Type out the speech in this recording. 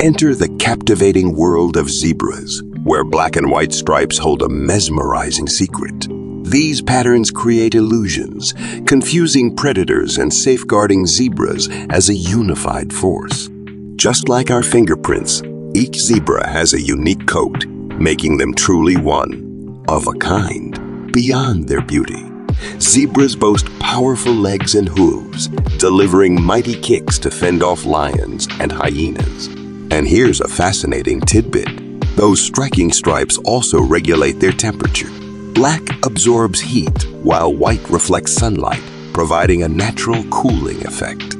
Enter the captivating world of zebras, where black and white stripes hold a mesmerizing secret. These patterns create illusions, confusing predators and safeguarding zebras as a unified force. Just like our fingerprints, each zebra has a unique coat, making them truly one, of a kind, beyond their beauty. Zebras boast powerful legs and hooves, delivering mighty kicks to fend off lions and hyenas. And here's a fascinating tidbit. Those striking stripes also regulate their temperature. Black absorbs heat, while white reflects sunlight, providing a natural cooling effect.